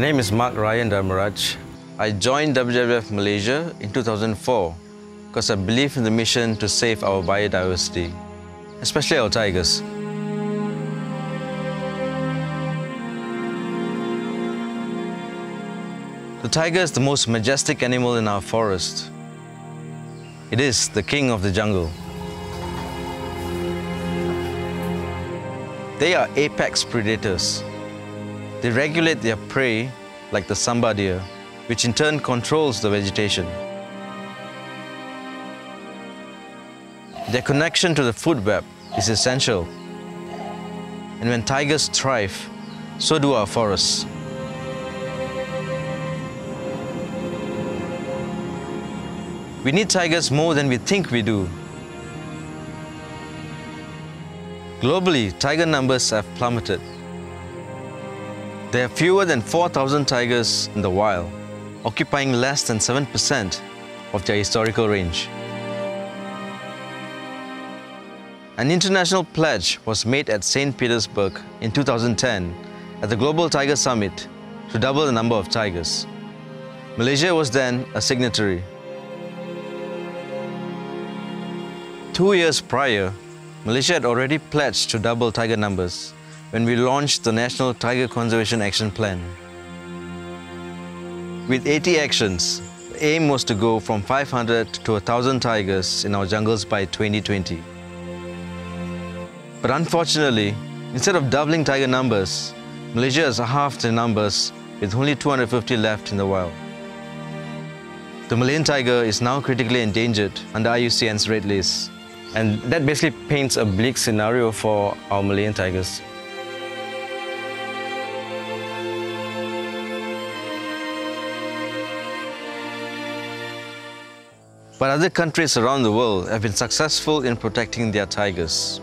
name is Mark Rayan Darmaraj. I joined WWF Malaysia in 2004 because I believe in the mission to save our biodiversity, especially our tigers. The tiger is the most majestic animal in our forest. It is the king of the jungle. They are apex predators. They regulate their prey like the sambar deer, which in turn controls the vegetation. Their connection to the food web is essential. And when tigers thrive, so do our forests. We need tigers more than we think we do. Globally, tiger numbers have plummeted. There are fewer than 4,000 tigers in the wild, occupying less than 7% of their historical range. An international pledge was made at St. Petersburg in 2010 at the Global Tiger Summit to double the number of tigers. Malaysia was then a signatory. Two years prior, Malaysia had already pledged to double tiger numbers when we launched the National Tiger Conservation Action Plan. With 80 actions, the aim was to go from 500 to 1,000 tigers in our jungles by 2020. But unfortunately, instead of doubling tiger numbers, Malaysia has halved the numbers with only 250 left in the wild. The Malayan tiger is now critically endangered under IUCN's Red List. And that basically paints a bleak scenario for our Malayan tigers. But other countries around the world have been successful in protecting their tigers.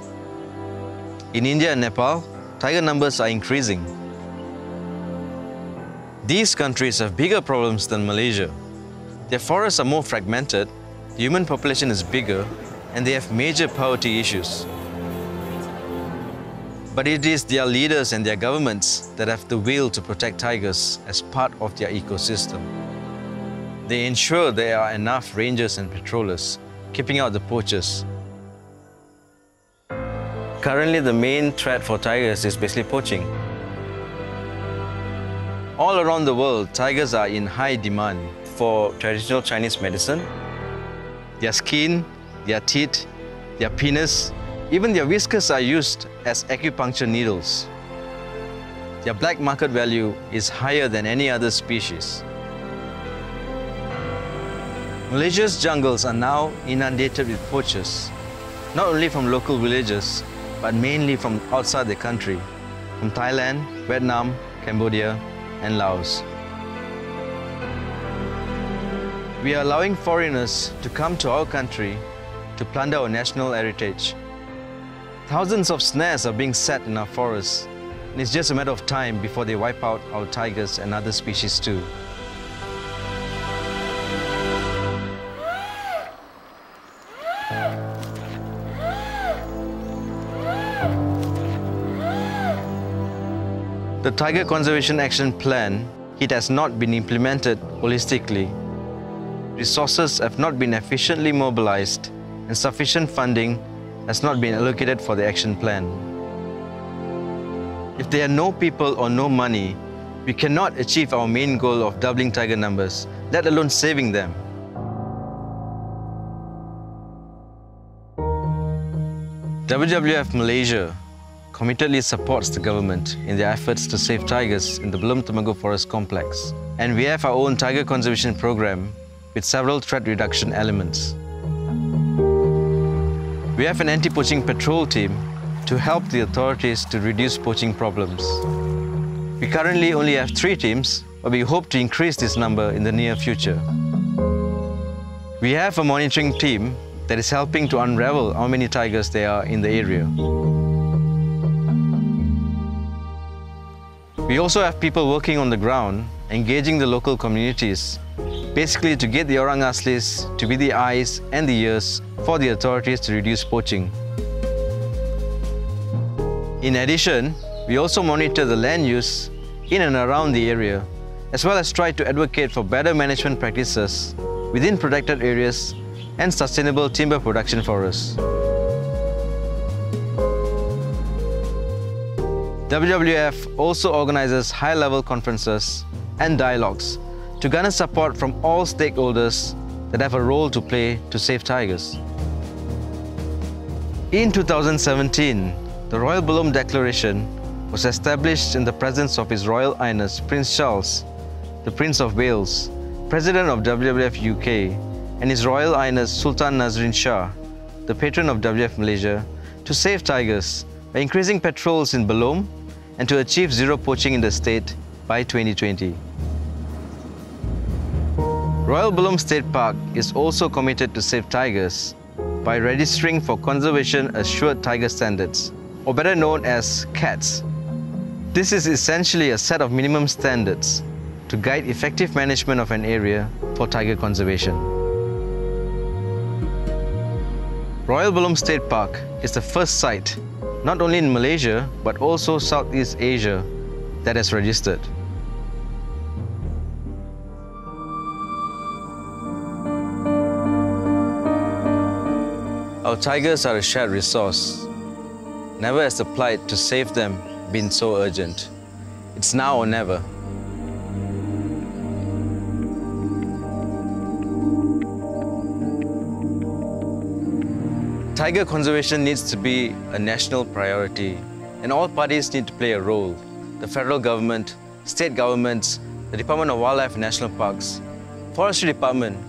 In India and Nepal, tiger numbers are increasing. These countries have bigger problems than Malaysia. Their forests are more fragmented, the human population is bigger, and they have major poverty issues. But it is their leaders and their governments that have the will to protect tigers as part of their ecosystem. They ensure there are enough rangers and patrollers, keeping out the poachers. Currently, the main threat for tigers is basically poaching. All around the world, tigers are in high demand for traditional Chinese medicine. Their skin, their teeth, their penis, even their whiskers are used as acupuncture needles. Their black market value is higher than any other species. Malaysia's jungles are now inundated with poachers, not only from local villages, but mainly from outside the country, from Thailand, Vietnam, Cambodia, and Laos. We are allowing foreigners to come to our country to plunder our national heritage. Thousands of snares are being set in our forests, and it's just a matter of time before they wipe out our tigers and other species too. Tiger Conservation Action Plan, it has not been implemented holistically. Resources have not been efficiently mobilized and sufficient funding has not been allocated for the action plan. If there are no people or no money, we cannot achieve our main goal of doubling tiger numbers, let alone saving them. WWF Malaysia committedly supports the government in their efforts to save tigers in the Belum Temengor Forest Complex. And we have our own tiger conservation program with several threat reduction elements. We have an anti-poaching patrol team to help the authorities to reduce poaching problems. We currently only have three teams, but we hope to increase this number in the near future. We have a monitoring team that is helping to unravel how many tigers there are in the area. We also have people working on the ground, engaging the local communities, basically to get the Orang Aslis to be the eyes and the ears for the authorities to reduce poaching. In addition, we also monitor the land use in and around the area as well as try to advocate for better management practices within protected areas and sustainable timber production forests. WWF also organizes high-level conferences and dialogues to garner support from all stakeholders that have a role to play to save tigers. In 2017, the Royal Belum Declaration was established in the presence of His Royal Highness Prince Charles, the Prince of Wales, President of WWF UK, and His Royal Highness Sultan Nazrin Shah, the patron of WWF Malaysia, to save tigers by increasing patrols in Belum and to achieve zero poaching in the state by 2020. Royal Belum State Park is also committed to save tigers by registering for Conservation Assured Tiger Standards, or better known as CATS. This is essentially a set of minimum standards to guide effective management of an area for tiger conservation. Royal Belum State Park is the first site not only in Malaysia, but also Southeast Asia that has registered. Our tigers are a shared resource. Never has the plight to save them been so urgent. It's now or never. Tiger conservation needs to be a national priority and all parties need to play a role. The federal government, state governments, the Department of Wildlife and National Parks, Forestry Department,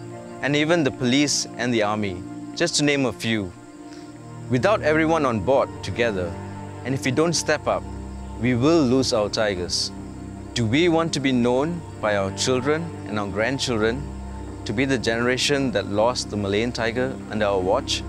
and even the police and the army, just to name a few. Without everyone on board together, and if we don't step up, we will lose our tigers. Do we want to be known by our children and our grandchildren to be the generation that lost the Malayan tiger under our watch?